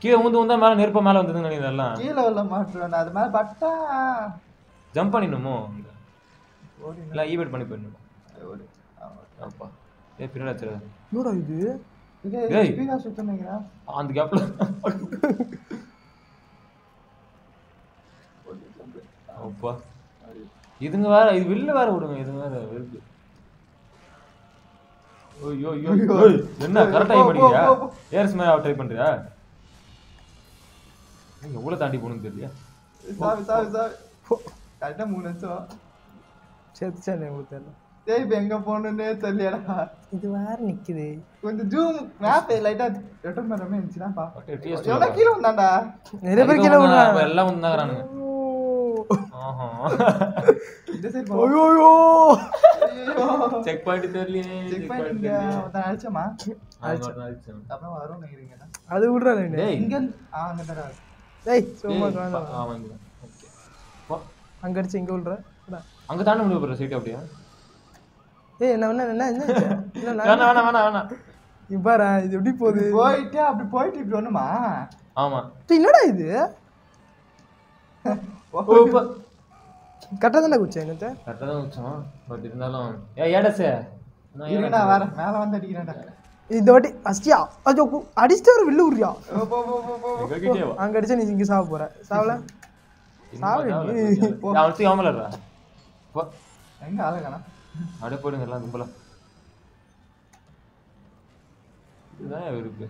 கீழே ஊந்து ஊந்தா மேல நெருப்ப மேல வந்ததுன்னு நினைக்கிறேன் எல்லாம்
கீழே உள்ள மாட்டுறேன் அது மேல பட்டா.
ஜம்ப் பண்ணிடணுமோ? இல்ல ஈவெண்ட் பண்ணி போயிடணும். அப்பா. ஏ பின்னாடி வச்சிரு.
என்னடா இது?
அந்த கேப்ல அப்பா. இதுங்க வேற இது வில்ல வேற விடுங்க இதுங்க வேற இருக்கு ஐயோ. ஐயோ. என்ன கரெக்டா
போ,
டைம் பண்ணிக்கிறியா
போ, போ,
ஏர்ஸ் மேல ட்ரை பண்றியா? நீ எவ்வளவு தாண்டி போகணும்னு தெரியல.
சாவி சாவி சாவி. கரெக்டா மூணு நிமிஷம்
சேர்த்துச்சா உங்களுக்கு தெரியல
சரி இப்ப எங்க போகணுன்னே தெரியலடா.
இது வேற நிக்குது.
கொஞ்சம் ஜூம் மேப் லைட்டா ரிட்டர்ன் பண்ற மாதிரி இருந்துச்சுன்னா பா.
Okay, TS
எவ்வளவு கீழே வந்தான்டா?
நிறைய பேர் கீழே விடுறாங்க
அவங்க எல்லாம்
ஐயோ
செக் பாயிண்ட் தெரியலையே
செக் இங்க. ஒருத்தன் அடிச்சமா அப்புறம் வரும் நினைக்கிறீங்க
அது விடுறா ரெண்டு
டேய்.
இங்க ஆ அங்க
டேய் சும்மா
பா- ஆ. Okay. போ.
அங்க அடிச்சு இங்க இந்தா.
அங்க தாண்ட முடியும் போற சீட் அப்படியா.
ஏய் என்ன என்ன என்ன என்ன என்ன நான்
வேணாம் வேணாம் வேணாம் வேணாம்.
இங்க பாரு இது எப்படி போகுது?
போயிட்டு அப்படி போயிட்டு இப்படி ஒண்ணுமா
ஆமா.
என்னடா இது? கரெக்டாக தானே குச்சா என்னத்த?
கரெக்டா தான் வச்சோம் பட் இருந்தாலும் ஏ ஏடஸே
இருடா வர மேல வந்து அடிக்கிறேன்டா.
இந்த வாட்டி அஸ்டியா அது அடிச்சுட்டு ஒரு வில்லு உரியா. அங்க அடிச்சா நீ இங்க சாவ போற. சாவல
இன்னும்
சாவு
தேவையில்ல.
நீ.
அவன் தூக்கி அவன் விளையாடுறா. போ.
எங்க ஆளுங்கண்ணா
அப்படியே போயிடுங்க எல்லாம் கும்பலா. இதுதான் விருப்பு.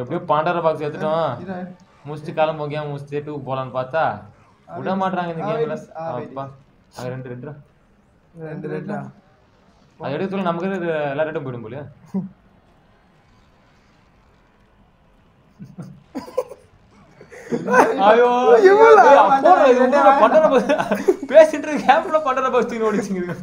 எப்படியோ பாண்டார பாக்ஸ் எடுத்துட்டோம். முடிச்சுட்டு காலம் போகியா முடிச்சுட்டு டூ போலான்னு பார்த்தா விட மாட்டாங்க இந்த கேம்ல. அப்பா. ரெண்டு ரெண்டு
ரெண்டு ரெண்டா
அது எடுக்கல நமக்கு இது எல்லா ரெண்டும் போயிடும் போலியா? ஐயோ பண்டர பஸ் பேசிட்டு கேம்ப்ல பண்டர பஸ் தீங்க ஓடிச்சிங்க.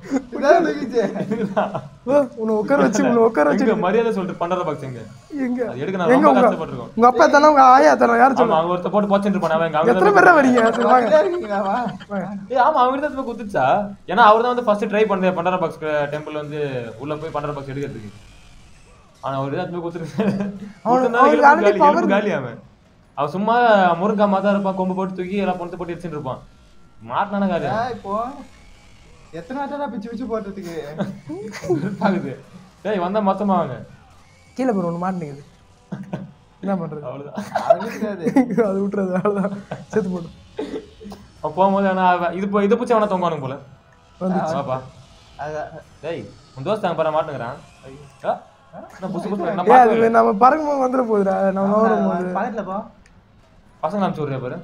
உன்னை உட்கார வச்சு உன்னை உட்கார வச்சு
மரியாதை சொல்லிட்டு பண்டர பாக்ஸ் எங்க
எங்க?
அது எடுக்க நான்
எங்க
ரொம்ப
உங்க
கஷ்டப்பட்டிருக்கோம்?
உங்க அப்பா தானே உங்க ஆயா தானே யாரும்
ஆமா
சொல்லுங்க
அவங்க ஒருத்த போட்டு போச்சுட்டு
எத்தனை பேரா வரீங்க.
ஏய் ஆமா அவங்க தான் போய் குத்துச்சா? ஏன்னா அவர் தான் வந்து ஃபர்ஸ்ட் ட்ரை பண்ணது பண்டர பாக்ஸ் டெம்பிள் வந்து உள்ள போய் பண்டர பாக்ஸ் எடுக்கிறதுக்கு. ஆனா அவர் தான் போய் குத்துருக்கு
அவனுக்கு already power-
காலி அவன். அவன் சும்மா முருங்கா தான் இருப்பான் கொம்பு போட்டு தூக்கி எல்லாம் பொண்ணு போட்டு வச்சுட்டு இருப்பான். மாட்டினான
ஏன் இப்போ எத்தனை வாட்டா பிச்சு பிச்சு போடுறதுக்கு?
ஆகுது டேய் வந்தா மொத்தமா வாங்க.
கீழே போற ஒன்று மாட்டேங்குது என்ன பண்றது?
அவ்வளவுதான்.
அது
விட்டுறது அவ்வளோதான் செத்து போடும்
அவன் போகும்போது ஆனா இது போ- இது பிடிச்ச அவனை தொங்குவானுங்க போல.
அதான்.
டேய் உன் தோஸ்து அங்க பாரு மாட்டுங்கிறான்
நம்ம பறக்கும் போது வந்துட போகுதுடா நம்ம வரும் போது.
பக்கத்துல போ.
பசங்க அனுப்பிச்சு விட்றியா பாரு.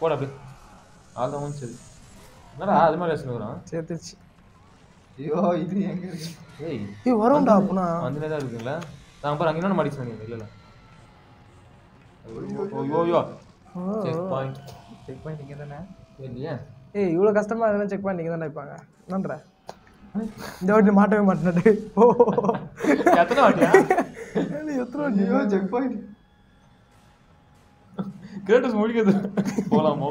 போட அப்படி அவ்வளோதான் சரி என்னடா அது மாதிரி
சேர்த்துச்சு
ஐயோ இது எங்க இருக்கு?
ஏய்
ஏய் வரும்டா அப்பனா.
வந்துனே தான் இருக்குங்களா நான் பாரு அங்கே இன்னொன்று மாடி சொன்னீங்க இல்லை இல்லை. ஐயோ ஐயோ செக் பாயிண்ட்
செக் பண்ணிட்டு இங்க தானே?
இல்லையா
ஏய் இவ்வளோ கஷ்டமா இருந்தாலும் செக் பண்ணி தானே வைப்பாங்க. நன்ற இந்த வாட்டி மாட்டவே மாட்டேன் ஓ.
எத்தனை வாட்டியா?
ஏய், எத்தனை
செக் பாயிண்ட்
கிரேட்டஸ் முடிக்கிறது. போலாமோ?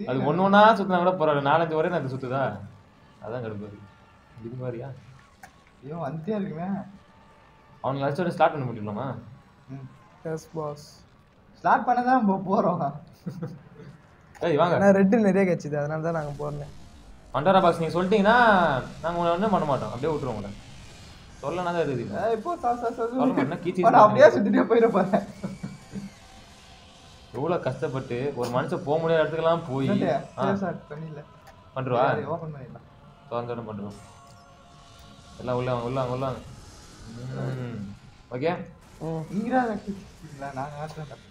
அது ஒன்று ஒன்றா சுற்றினா கூட பரவாயில்ல. நாலஞ்சு வரையும் எனக்கு சுற்றுதா அதான் கடுப்பு. இது மாதிரியா?
ஐயோ வந்துட்டே இருக்குமே.
அவனுக்கு லட்சம் ஸ்டார்ட் பண்ண முடியலாமா
எஸ் பாஸ்
ஸ்டார்ட் பண்ண தான் போ- போறோம்.
ஏய் வாங்க.
ஆனால் ரெட்டு நிறைய கிடச்சிது அதனால தான் நாங்கள் போகிறேன்
மண்டாரா பாக்ஸ் நீங்கள் சொல்லிட்டீங்கன்னா நாங்கள் உங்களை ஒன்றும் பண்ண மாட்டோம். அப்படியே விட்டுருவோம் உங்களை சொல்லனா தான் இருக்குது
ஏய், இப்போ நான் அப்படியே சுத்திட்டே போயிட போறேன்.
எவ்வளோ கஷ்டப்பட்டு ஒரு மனுஷன் போக முடியாத இடத்துக்குலாம் போய் பண்ணுறவா
ஓபன் பண்ணிடலாம்.
திறந்து பண்ணுறோம் எல்லாம் உள்ள வாங்க உள்ள வாங்க உள்ள வாங்க. ஓகே
ம்
இங்கடா வச்சிருக்கீங்களா நாங்க ஆட்டுறோம்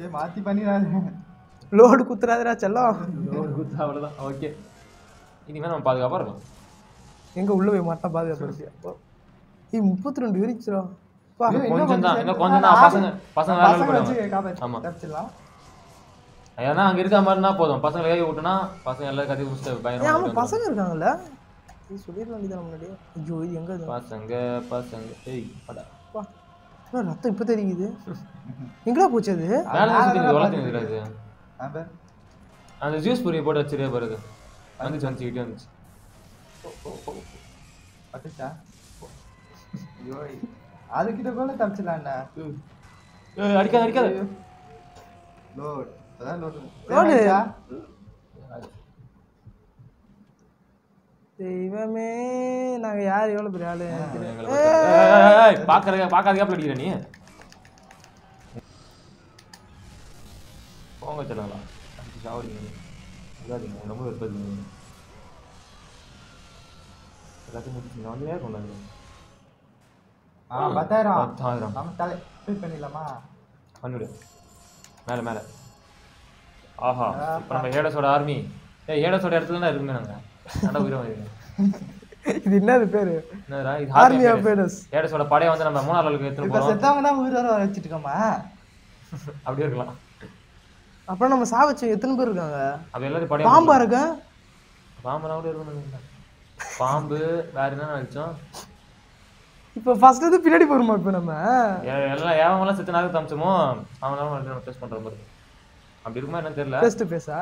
ஏய் மாத்தி பண்ணிடாத.
லோடு குத்துறாதடா செல்லம்.
அவ்வளோதான் ஓகே இனிமேல் நம்ம பாதுகாப்பாக இருக்கும்
எங்க உள்ள போய் மாட்டா பாதுகாப்பு ஏய் முப்பத்தி ரெண்டு விரிச்சிடும்
கொஞ்சம் தான்
கொஞ்சம்
இன்னும் கொஞ்சம் தான் பசங்க பசங்க வேலை ஆமா.
தப்பிச்சிடலாம்
ஏன்னா அங்கே இருக்க மாதிரினா போதும் பசங்க கை விட்டுனா பசங்க எல்லாரும் கத்தி முடிச்சுட்டு
ஏன்
பயங்கரமா
ஆமா
இருக்காங்க.
பசங்க இருக்காங்கல்ல நீ சொல்லிட வேண்டியதான் முன்னாடியே ஐயோ இது எங்க இது
பசங்க பசங்க ஏய் படா
ரத்தம் இப்போ தெரியுது எங்கடா போச்சு அது
மேலே வளர்த்து அது. அந்த ஜூஸ் பொரியை போட்டு வச்சிருக்கே பாருது வந்துச்சு வந்துச்சு கிட்டே வந்துச்சு
பட்டுச்சா ஐயோ அதுக்கிட்ட கூட தப்பிச்சிடலாம்டா
ஏய், அடிக்காத அடிக்காத.
லோட். அதான் லோட்.
Load.
லோட்
தெய்வமே நாங்க யார்? எவ்வளவு பெரிய ஆளு?
பார்க்கறதுக்கு பார்க்காதீங்க அடிக்கிற நீ? போங்க சொல்லலாம் சாவடிங்க. ரொம்ப வெறுப்பதுங்க எல்லாத்தையும் முடிச்சுங்க வந்து நேரம் கொண்டாங்க
ஆ பத்தாயிரம்.
பத்தாயிரம்
நம்ம தலை ஃபில் பண்ணிடலாமா?
பண்ணிவிடு மேலே மேலே. ஆஹா இப்போ நம்ம ஹேடஸோட ஆர்மி ஏய் ஹேடஸோட இடத்துல தான் இருக்குங்க நாங்கள் நல்லா உயிரை வாங்கிருக்கேன்.
இது என்னது பேரு? ஆர்மி ஆஃப்
படையை வந்து நம்ம மூணாவது அளவுக்கு எடுத்துட்டு போகிறோம்
செத்தவங்க தான் உயிரோட வச்சுட்டு இருக்கோமா
அப்படியே இருக்கலாம்.
அப்புறம் நம்ம சா வச்சு எத்தனை பேர் இருக்காங்க?
அப்போ எல்லாரும் படையை
பாம்பா இருக்க?
பாம்புனா கூட இருக்கணும் பாம்பு வேற என்ன நினைச்சோம்?
இப்போ ஃபர்ஸ்ட் இது பின்னாடி போறோமா இப்போ நம்ம?
எல்லாம் ஏவங்கெல்லாம் செத்து நாக்கு தமிச்சோமோ அவங்களாம் டெஸ்ட் பண்ற மாதிரி. அப்படி இருக்குமா என்னன்னு தெரியல.
ஃபேஸ் டு ஃபேஸா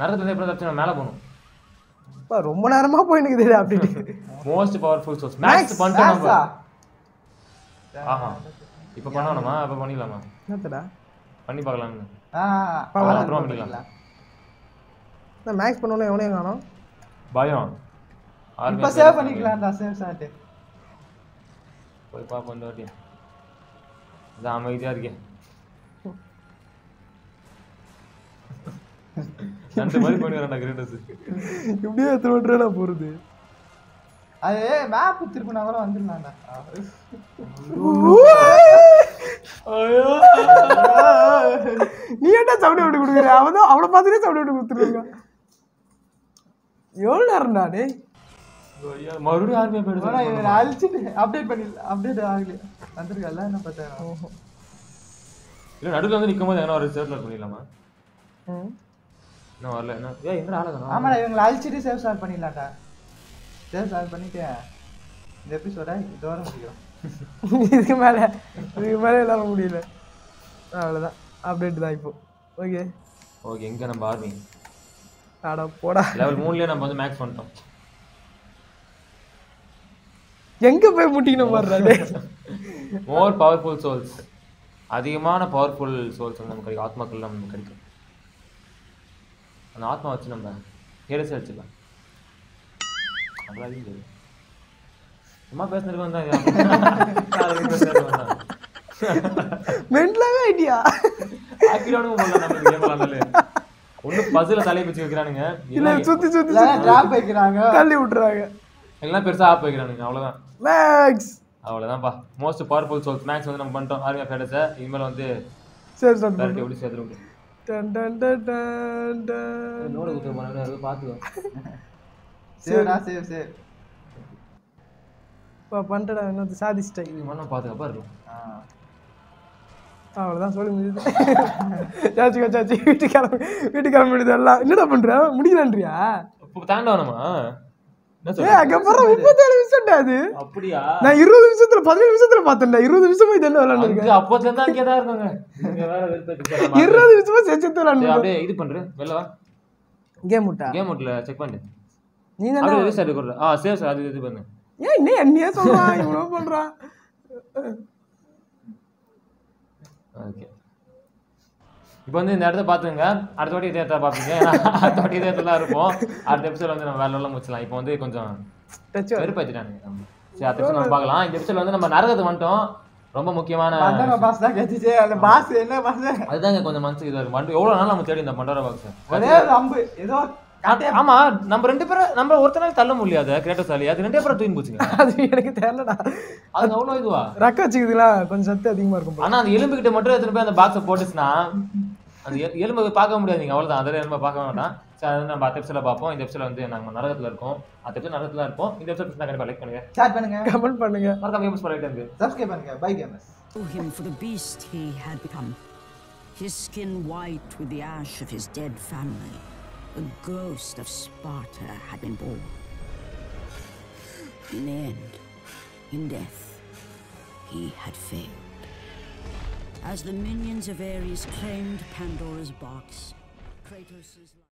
நரகத்துல எப்படி தப்பிச்சு நம்ம மேலே போகணும்.
அப்பா ரொம்ப நேரமா போய் நிக்குது அப்படின்னு
மோஸ்ட் பவர்ஃபுல் சோர்ஸ் மேக்ஸ் பண்ணிட்டோம் நம்ம? ஆஹா. இப்போ பண்ணணுமா? அப்போ பண்ணிக்கலாமா
என்னத்தடா?
பண்ணி பார்க்கலாம்னு.
ஆ,
அப்புறம் பண்ணிக்கலாம்.
நான் மேக்ஸ் பண்ணோன்னே எவனையும் காணோம்?
பயம்.
இப்ப சேவ் பண்ணிக்கலாம்டா சேவ் சாட்டு
போய் பார்ப்போம் இந்த வாட்டி. இது அமைதியா இருக்கேன் ரெண்டு மாதிரி பண்ணிடுறேன் கிரேட்டஸ்
இப்படியே எத்தனை மீட்டர் நான் போறது?
அது மேப் திருப்பினா கூட வந்துடலாம்டா.
நீ என்ன சவுண்ட் விட்டு கொடுக்குற? அவன் தான் அவனை பார்த்துட்டே சவுண்ட் விட்டு கொடுத்துருக்கான் எவ்வளோ நேரம்டா டேய்?
மறுபடியும் ஆர்மியா
ஆனா
போயிடுச்சு
இவனை அழிச்சிட்டு அப்டேட் பண்ணி அப்டேட் ஆகல வந்திருக்கல என்ன பார்த்தா?
இல்ல நடுவில் வந்து நிற்கும் போது என்ன ஒரு சேர்ல பண்ணிடலாமா?
ம்.
இன்னும் வரல என்ன ஏய் என்ன ஆளுங்க
ஆமாடா இவங்களை அழிச்சிட்டு சேவ் ஸ்டார்ட் பண்ணிடலாம்டா. சேவ் ஸ்டார்ட் பண்ணிட்டு இந்த எபிசோட இதோட முடியும்.
இதுக்கு மேலே இதுக்கு மேலே எல்லாம் முடியல. அவ்வளோதான் அப்டேட் தான் இப்போ. ஓகே
ஓகே எங்க நம்ம ஆர்மி
அடா போடா.
லெவல் மூணுலயே நம்ம வந்து மேக்ஸ் பண்ணிட்டோம்.
எங்க போய் முட்டிக்கணும் பாடுறாரு
மோர் பவர்ஃபுல் சோல்ஸ் அதிகமான பவர்ஃபுல் சோல்ஸ் வந்து நமக்கு கிடைக்கும். ஆத்மாக்கள் நமக்கு கிடைக்கும். அந்த ஆத்மா வச்சு நம்ம ஹேரஸே அடிச்சிடலாம். அவ்வளோ தெரியும் சும்மா பேசுனதுக்கு வந்தா
மென்டலாவே ஐடியா
ஆக்கிடானுங்க போடலாம் நம்ம கேம் விளாண்டாலே ஒன்றும் பஸ்ஸில் தலையை வச்சு வைக்கிறானுங்க.
இல்ல சுத்தி சுத்தி
டிராப் வைக்கிறாங்க.
தள்ளி விட்டுறாங்க.
எல்லாம் பெருசா ஆப் வைக்கிறானுங்க. அவ்வளவுதான்.
மேக்ஸ்
அவ்வளவுதான்ப்பா. மோஸ்ட் பவர்ஃபுல் சோல்ஸ் மேக்ஸ் வந்து நம்ம பண்ணிட்டோம். ஆர்மி ஆஃப் ஹேடஸை இனிமேல் வந்து
சரி ஸ்டார்ட்
டேரக்ட் எப்படி சேர்த்துருவோம்
டன் டன் டன் டன் டன்
நோட குத்த போனாங்க பார்த்துக்கோ.
சேவ்டா சேவ் சேவ்
இப்போ பண்ணிட்டடா என்னது சாதிச்சிட்டேன்.
இது மண்ணம் பார்த்துக்கப்பா இருக்கும்
அவ்வளோதான் சொல்லி முடியுது. சாச்சி சாச்சி வீட்டுக்கு கிளம்பு வீட்டுக்கு கிளம்பிடுது எல்லாம். என்னடா பண்ற? முடியலன்றியா
இப்போ தாண்ட வேணுமா என்ன
ஏ
சொல்ற
அதுக்கப்புறம் முப்பத்தேழு நிமிஷம்டா அது.
அப்படியா?
நான் இருபது நிமிஷத்துல பதினேழு நிமிஷத்துல பார்த்தேன்டா. இருபது நிமிஷமா இது என்ன விளாண்டுருக்கேன்
அங்க அப்பத்துல இருந்து அங்கே தான் இருக்காங்க.
இருபது நிமிஷமா செச்சு விளாண்டு
அப்படியே இது பண்ற வெளில
கேம் விட்டா
கேம் மோட்ல செக் பண்ணு
நீ தானே
அப்படியே ரீஸ்டார்ட் கொடுற ஆ சேவ் சார் அது இது பண்ணு.
ஏன் இன்னும் என்னையே சொல்றான்? இவ்வளோ பண்றான்.
ஓகே இப்போ வந்து இந்த இடத்த பார்த்துங்க அடுத்த வாட்டி இதே இடத்த ஏன்னா அடுத்த வாட்டி இதே இடத்துல இருப்போம். அடுத்த எபிசோட் வந்து நம்ம வேலை எல்லாம் முடிச்சலாம் இப்போ வந்து கொஞ்சம் நம்ம சரி அடுத்த நம்ம பார்க்கலாம். இந்த எபிசோட் வந்து நம்ம நரகத்துக்கு வந்துட்டோம். ரொம்ப முக்கியமான
பாஸ் தான் கேட்டுச்சு அந்த பாஸ் என்ன பாஸ்
அதுதாங்க கொஞ்சம் மனசு இதாக இருக்கும். எவ்வளோ நாள் நம்ம தேடி இந்த பண்டோரா பாக்ஸ்
ஒரே அம்பு. ஏதோ
ஆமா. நம்ம ரெண்டு பேரும் நம்ம ஒருத்தனால தள்ள முடியாது கிரேட்டஸ் ஆலி அது ரெண்டே பேரும் தூக்கி போச்சுங்க.
அது எனக்கு தெரியலடா.
அது அவ்வளோ இதுவா?
ரக்க வச்சுக்குதுங்களா கொஞ்சம் சத்து அதிகமா இருக்கும்.
ஆனா அந்த எலும்பு கிட்ட மட்டும் எத்தனை பேர் அந்த பாக்ஸை போட்டுச்சுன்னா அந்த எலும்பை பார்க்க முடியாது நீங்க. அவ்வளவுதான். அதில் எலும்பை பார்க்க வேண்டாம் சரி அது நம்ம அடுத்த எபிசோட பார்ப்போம். இந்த எபிசோட வந்து நாங்க நரகத்துல இருக்கோம். அடுத்த எபிசோட் நரகத்துல இருப்போம். இந்த எபிசோட் கண்டிப்பா லைக் பண்ணுங்க.
ஸ்டார்ட் பண்ணுங்க.
கமெண்ட் பண்ணுங்க.
மறக்காம கேம்ஸ் பண்ணிட்டு இருக்கு.
சப்ஸ்கிரைப் பண்ணுங்க. Bye gamers
knew him for the beast he had become. His skin white with the ash of his dead family. The ghost of Sparta had been born. In the end, in death, he had failed. As the minions of Ares claimed Pandora's box, Kratos'